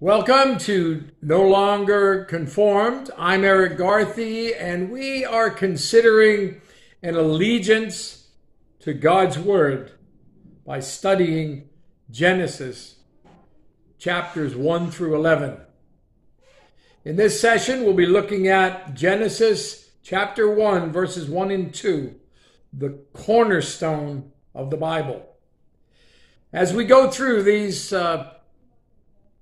Welcome to No Longer Conformed. I'm Erik Garthe, and we are considering an allegiance to God's Word by studying Genesis chapters 1 through 11. In this session, we'll be looking at Genesis chapter 1, verses 1 and 2, the cornerstone of the Bible. As we go through these uh,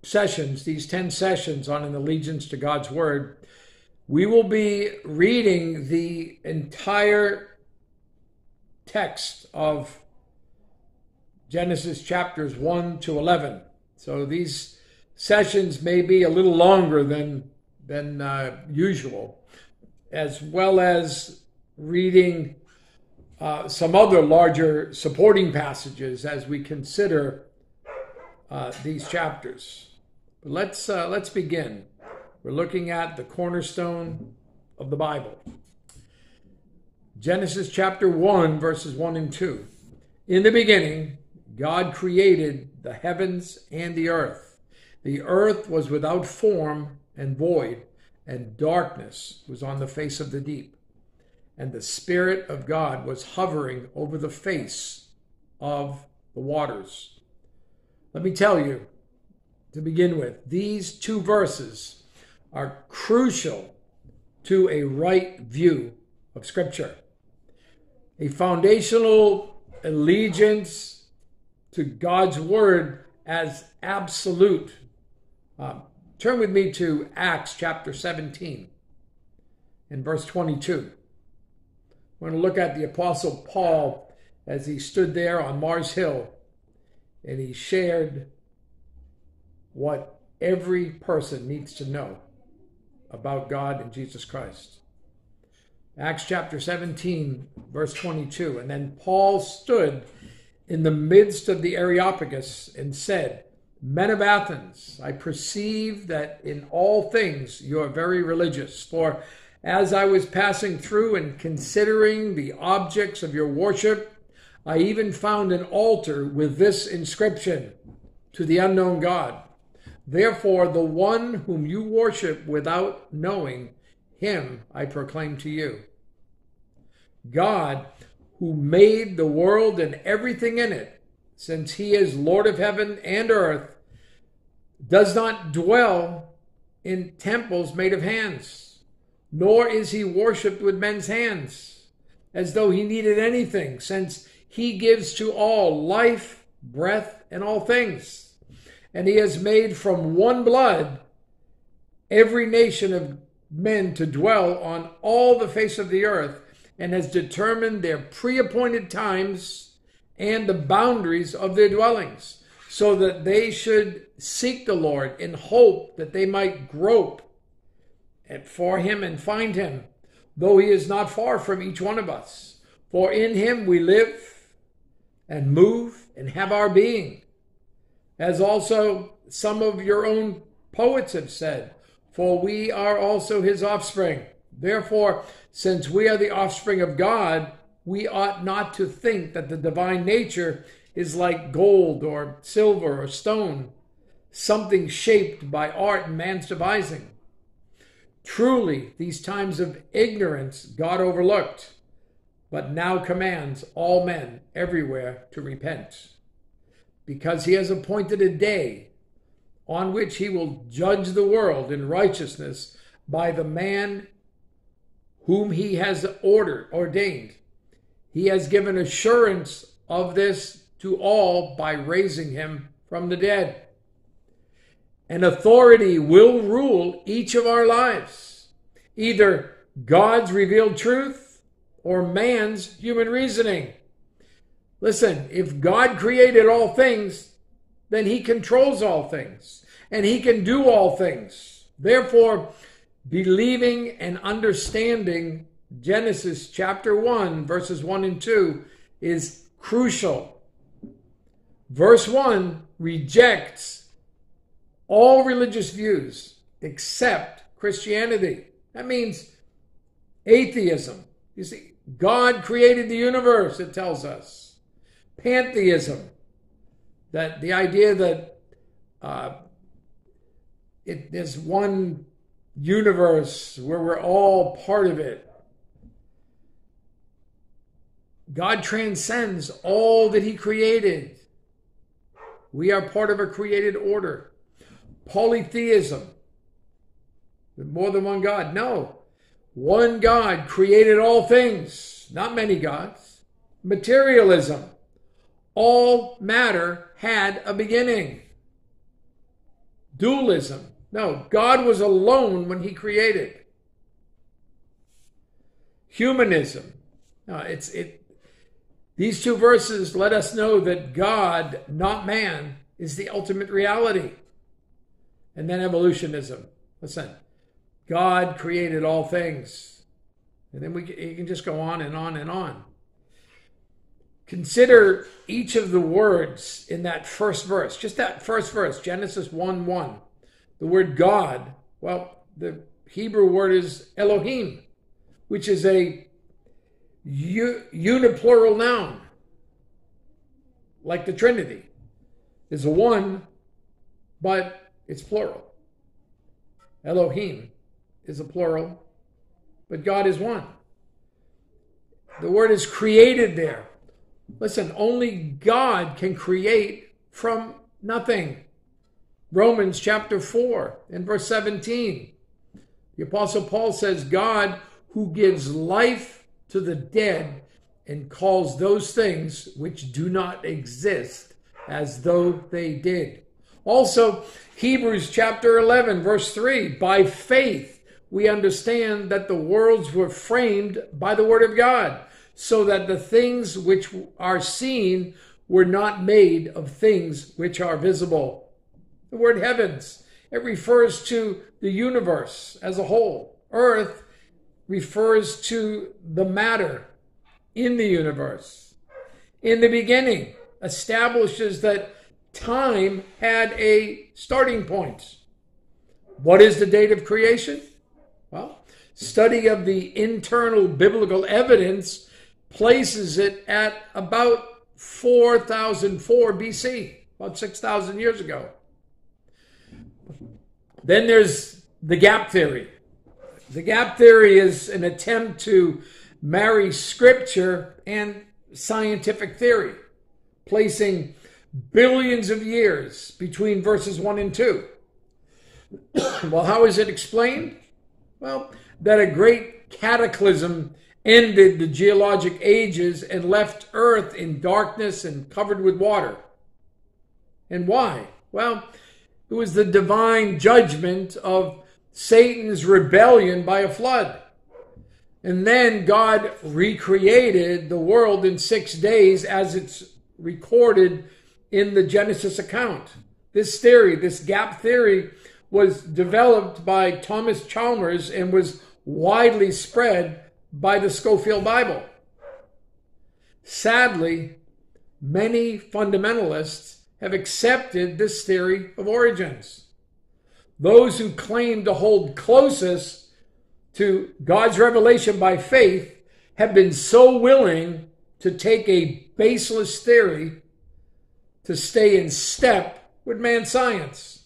sessions, these 10 sessions on an allegiance to God's Word, we will be reading the entire text of Genesis chapters 1 to 11. So these sessions may be a little longer than, than uh, usual, as well as reading uh, some other larger supporting passages as we consider uh, these chapters. Let's uh, let's begin. We're looking at the cornerstone of the Bible. Genesis chapter 1 verses 1 and 2. In the beginning, God created the heavens and the earth. The earth was without form and void, and darkness was on the face of the deep. And the Spirit of God was hovering over the face of the waters. Let me tell you, to begin with. These two verses are crucial to a right view of Scripture. A foundational allegiance to God's Word as absolute. Um, turn with me to Acts chapter 17 and verse 22. We're going to look at the Apostle Paul as he stood there on Mars Hill and he shared what every person needs to know about God and Jesus Christ. Acts chapter 17, verse 22. And then Paul stood in the midst of the Areopagus and said, Men of Athens, I perceive that in all things you are very religious. For as I was passing through and considering the objects of your worship, I even found an altar with this inscription to the unknown God. Therefore, the one whom you worship without knowing, him I proclaim to you. God, who made the world and everything in it, since he is Lord of heaven and earth, does not dwell in temples made of hands, nor is he worshipped with men's hands, as though he needed anything, since he gives to all life, breath, and all things and he has made from one blood every nation of men to dwell on all the face of the earth, and has determined their pre appointed times and the boundaries of their dwellings, so that they should seek the Lord in hope that they might grope for him and find him, though he is not far from each one of us. For in him we live and move and have our being as also some of your own poets have said, for we are also his offspring. Therefore, since we are the offspring of God, we ought not to think that the divine nature is like gold or silver or stone, something shaped by art and man's devising. Truly, these times of ignorance God overlooked, but now commands all men everywhere to repent because he has appointed a day on which he will judge the world in righteousness by the man whom he has ordered ordained. He has given assurance of this to all by raising him from the dead. And authority will rule each of our lives either god's revealed truth or man's human reasoning Listen, if God created all things, then he controls all things and he can do all things. Therefore, believing and understanding Genesis chapter 1, verses 1 and 2 is crucial. Verse 1 rejects all religious views except Christianity. That means atheism. You see, God created the universe, it tells us pantheism, that the idea that uh, one universe where we're all part of it. God transcends all that He created. We are part of a created order. Polytheism, more than one God. No, one God created all things, not many gods. Materialism, all matter had a beginning. Dualism, no, God was alone when He created. Humanism, no, it's it. These two verses let us know that God, not man, is the ultimate reality. And then evolutionism. Listen, God created all things. And then we you can just go on and on and on. Consider each of the words in that first verse, just that first verse, Genesis 1 1. The word God, well, the Hebrew word is Elohim, which is a uniplural noun, like the Trinity. Is a one, but it's plural. Elohim is a plural, but God is one. The word is created there. Listen, only God can create from nothing. Romans chapter 4 and verse 17. The Apostle Paul says, God who gives life to the dead and calls those things which do not exist as though they did. Also, Hebrews chapter 11, verse 3 By faith we understand that the worlds were framed by the word of God, so that the things which are seen were not made of things which are visible. The word heavens, it refers to the universe as a whole. Earth refers to the matter in the universe. In the beginning, establishes that time had a starting point. What is the date of creation? Well, study of the internal biblical evidence places it at about 4004 BC, about 6,000 years ago. Then there's the gap theory. The gap theory is an attempt to marry scripture and scientific theory, placing billions of years between verses 1 and 2. well, how is it explained? Well, that a great cataclysm ended the geologic ages and left Earth in darkness and covered with water. And why? Well, it was the divine judgment of Satan's rebellion by a flood. And then God recreated the world in six days as it's recorded in the Genesis account. This theory, this gap theory, was developed by Thomas Chalmers and was widely spread by the Scofield Bible. Sadly, many fundamentalists have accepted this theory of origins. Those who claim to hold closest to God's revelation by faith have been so willing to take a baseless theory to stay in step with man's science.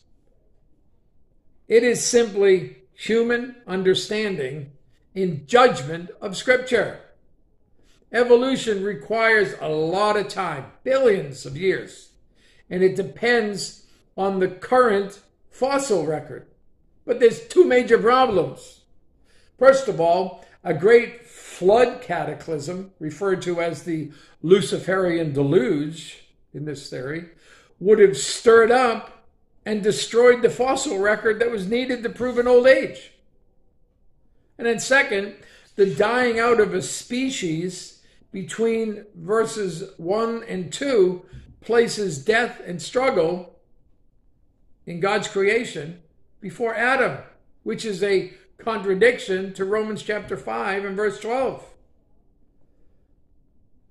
It is simply human understanding in judgment of Scripture. Evolution requires a lot of time, billions of years, and it depends on the current fossil record. But there's two major problems. First of all, a great flood cataclysm, referred to as the Luciferian deluge, in this theory, would have stirred up and destroyed the fossil record that was needed to prove an old age. And then, second, the dying out of a species between verses 1 and 2 places death and struggle in God's creation before Adam, which is a contradiction to Romans chapter 5 and verse 12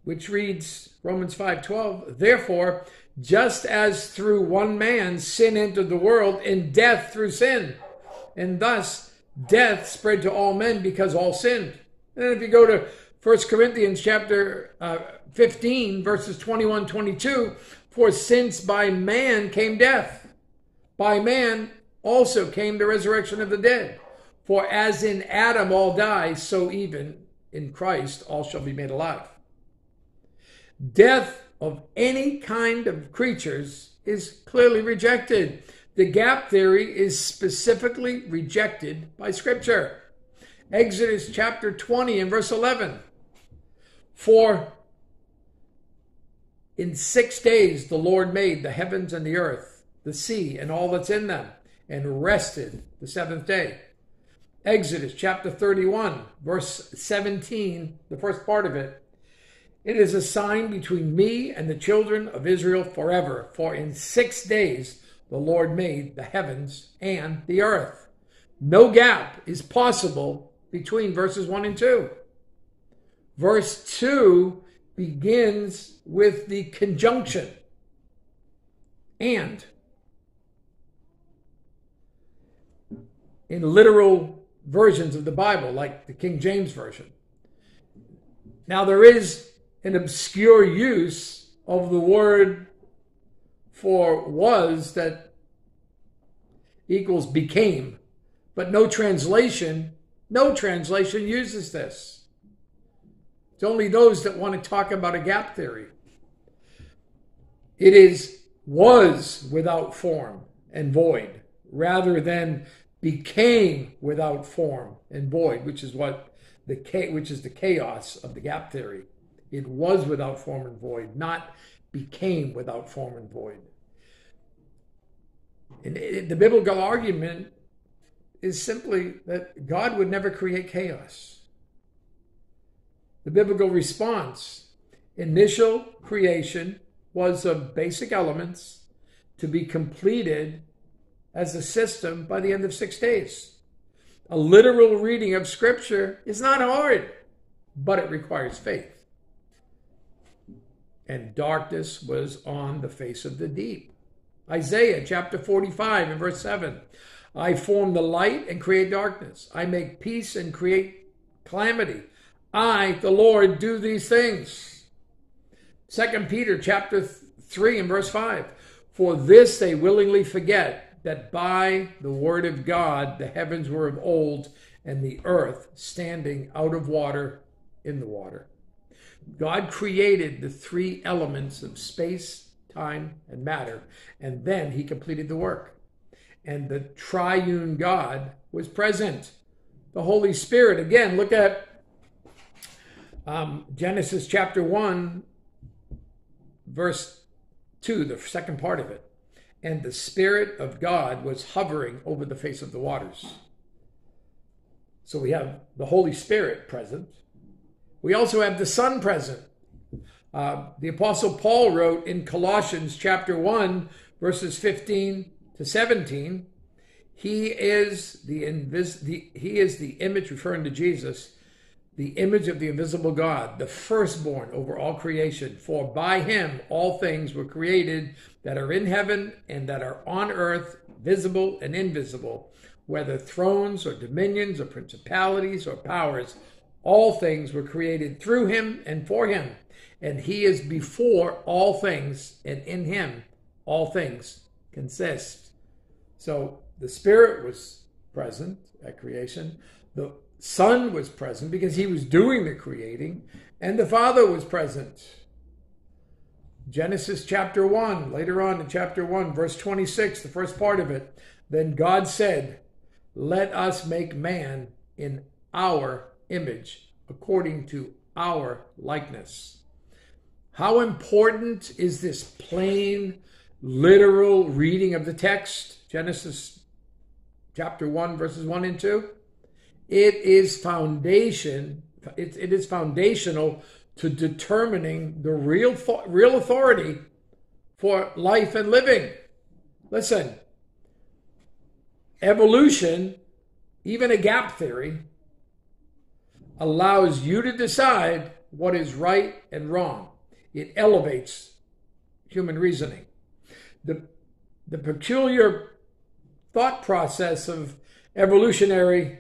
which reads Romans 5:12, therefore, just as through one man sin entered the world and death through sin, and thus death spread to all men because all sinned. And then if you go to 1 Corinthians chapter uh, 15 verses 21 22, for since by man came death, by man also came the resurrection of the dead. For as in Adam all die, so even in Christ all shall be made alive. Death of any kind of creatures is clearly rejected. The gap theory is specifically rejected by Scripture. Exodus chapter 20 and verse 11. For in six days the Lord made the heavens and the earth, the sea, and all that's in them, and rested the seventh day. Exodus chapter 31, verse 17, the first part of it. It is a sign between me and the children of Israel forever, for in six days the Lord made the heavens and the earth. No gap is possible between verses 1 and 2. Verse 2 begins with the conjunction and. In literal versions of the Bible, like the King James Version. Now, there is an obscure use of the word for was that equals became, but no translation, no translation uses this. It's only those that want to talk about a gap theory. It is was without form and void rather than became without form and void, which is what the which is the chaos of the gap theory. It was without form and void, not became without form and void. And the biblical argument is simply that God would never create chaos. The biblical response, initial creation, was of basic elements to be completed as a system by the end of six days. A literal reading of Scripture is not hard, but it requires faith. And darkness was on the face of the deep. Isaiah chapter 45 and verse 7. I form the light and create darkness. I make peace and create calamity. I, the Lord, do these things. Second Peter chapter 3 and verse 5. For this they willingly forget that by the word of God the heavens were of old and the earth standing out of water in the water. God created the three elements of space, time, and matter, and then he completed the work. And the triune God was present. The Holy Spirit, again, look at um, Genesis chapter 1, verse 2, the second part of it and the Spirit of God was hovering over the face of the waters. So we have the Holy Spirit present. We also have the Son present. Uh, the Apostle Paul wrote in Colossians chapter 1, verses 15 to 17, he is the, invis- the he is the image referring to Jesus the image of the invisible God, the firstborn over all creation. For by him all things were created that are in heaven and that are on earth, visible and invisible, whether thrones or dominions or principalities or powers. All things were created through him and for him. And he is before all things, and in him all things consist. So the Spirit was present at creation. The Son was present because he was doing the creating, and the Father was present. Genesis chapter 1, later on in chapter 1, verse 26, the first part of it. Then God said, Let us make man in our image, according to our likeness. How important is this plain, literal reading of the text? Genesis chapter 1, verses 1 and 2. It is foundation. It, it is foundational to determining the real real authority for life and living. Listen, evolution, even a gap theory, allows you to decide what is right and wrong. It elevates human reasoning. The, the peculiar thought process of evolutionary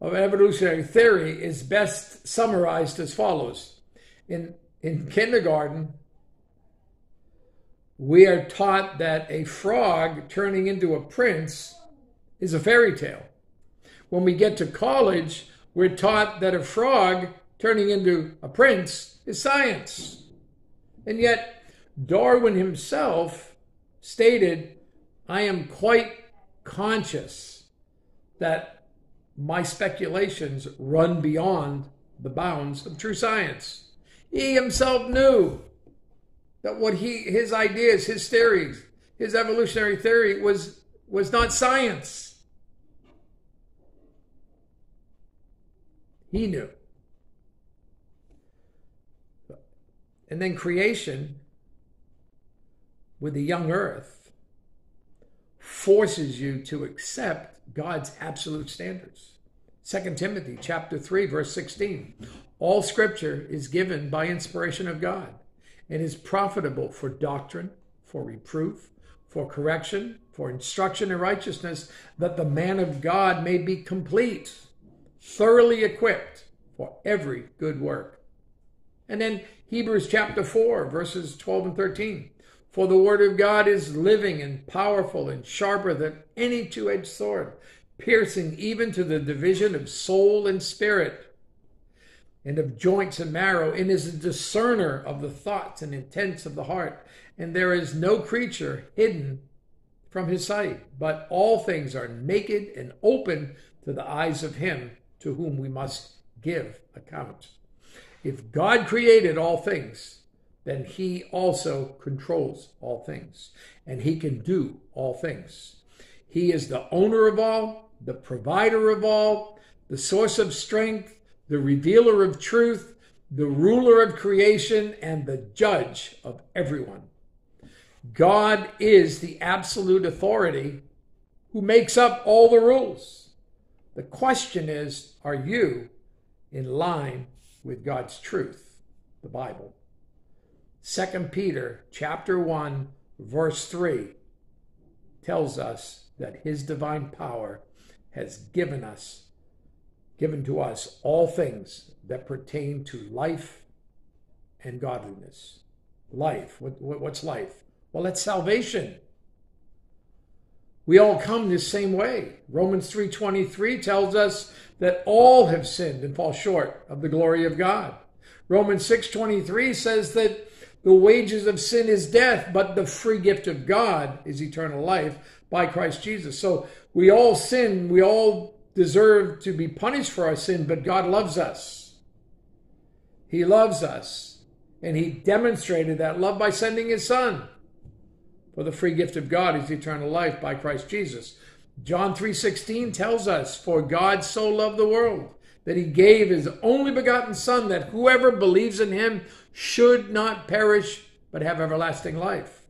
of evolutionary theory is best summarized as follows. In, in kindergarten, we are taught that a frog turning into a prince is a fairy tale. When we get to college, we're taught that a frog turning into a prince is science. And yet, Darwin himself stated, I am quite conscious that my speculations run beyond the bounds of true science. He himself knew that what he his ideas, his theories, his evolutionary theory was was not science. He knew. And then creation with the young earth forces you to accept God's absolute standards. 2 Timothy chapter 3 verse 16. All scripture is given by inspiration of God and is profitable for doctrine, for reproof, for correction, for instruction in righteousness, that the man of God may be complete, thoroughly equipped for every good work. And then Hebrews chapter 4, verses 12 and 13. For the word of God is living and powerful and sharper than any two edged sword, piercing even to the division of soul and spirit and of joints and marrow, and is a discerner of the thoughts and intents of the heart. And there is no creature hidden from his sight, but all things are naked and open to the eyes of him to whom we must give account. If God created all things, then he also controls all things, and he can do all things. He is the owner of all, the provider of all, the source of strength, the revealer of truth, the ruler of creation, and the judge of everyone. God is the absolute authority who makes up all the rules. The question is are you in line with God's truth, the Bible? 2 Peter chapter 1 verse 3 tells us that his divine power has given us given to us all things that pertain to life and godliness. Life. What, what, what's life? Well, it's salvation. We all come the same way. Romans 3:23 tells us that all have sinned and fall short of the glory of God. Romans 6:23 says that the wages of sin is death, but the free gift of God is eternal life by Christ Jesus. So we all sin, we all deserve to be punished for our sin, but God loves us. He loves us. And He demonstrated that love by sending His Son. For the free gift of God is eternal life by Christ Jesus. John 3:16 tells us, "For God so loved the world that he gave his only begotten son that whoever believes in him should not perish but have everlasting life."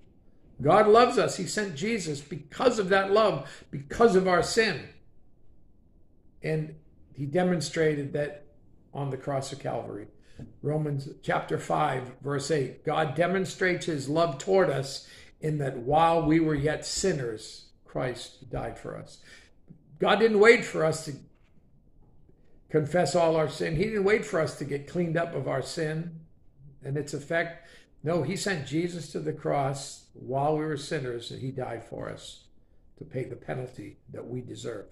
God loves us. He sent Jesus because of that love, because of our sin. And he demonstrated that on the cross of Calvary. Romans chapter 5, verse 8 God demonstrates his love toward us in that while we were yet sinners, Christ died for us. God didn't wait for us to confess all our sin. He didn't wait for us to get cleaned up of our sin and its effect. No, He sent Jesus to the cross while we were sinners and He died for us to pay the penalty that we deserve.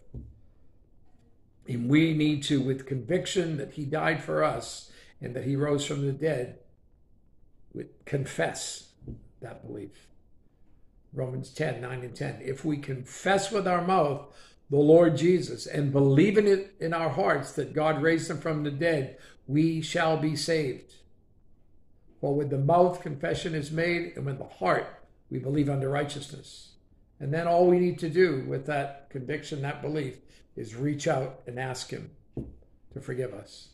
And we need to, with conviction that He died for us and that He rose from the dead, confess that belief. Romans 10 9 and 10. If we confess with our mouth the Lord Jesus and believe in it in our hearts that God raised him from the dead, we shall be saved. For with the mouth confession is made, and with the heart we believe unto righteousness. And then all we need to do with that conviction, that belief, is reach out and ask Him to forgive us.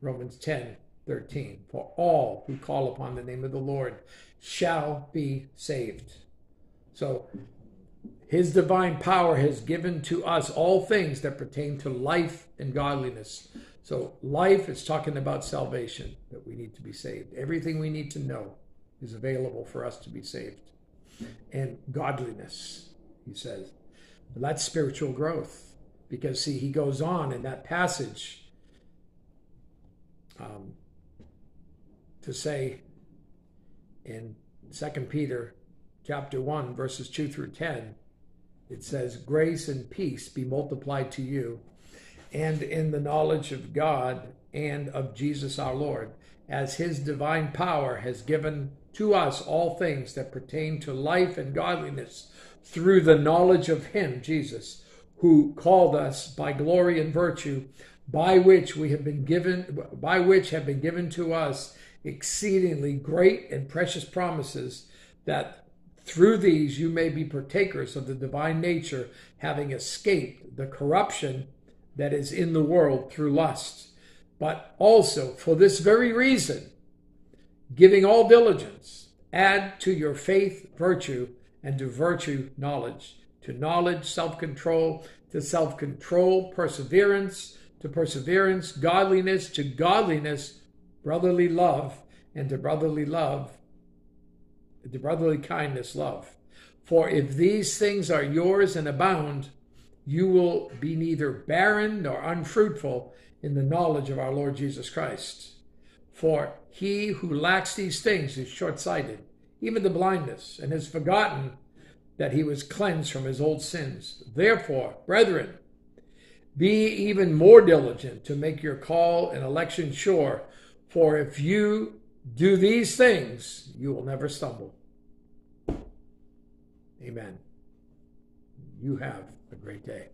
Romans 10 13. For all who call upon the name of the Lord shall be saved. So, His divine power has given to us all things that pertain to life and godliness. So, life is talking about salvation, that we need to be saved. Everything we need to know is available for us to be saved. And godliness, he says, that's spiritual growth. Because, see, he goes on in that passage um, to say in Second Peter chapter 1, verses 2 through 10, it says, Grace and peace be multiplied to you, and in the knowledge of God and of Jesus our Lord, as his divine power has given to us all things that pertain to life and godliness through the knowledge of him, Jesus, who called us by glory and virtue, by which we have been given, by which have been given to us exceedingly great and precious promises, that through these you may be partakers of the divine nature, having escaped the corruption that is in the world through lust. But also, for this very reason, giving all diligence, add to your faith virtue, and to virtue knowledge, to knowledge self control, to self control perseverance, to perseverance godliness, to godliness brotherly love, and to brotherly love, to brotherly kindness love. For if these things are yours and abound, you will be neither barren nor unfruitful in the knowledge of our Lord Jesus Christ. For he who lacks these things is short sighted, even the blindness, and has forgotten that he was cleansed from his old sins. Therefore, brethren, be even more diligent to make your call and election sure, for if you do these things, you will never stumble. Amen. You have a great day.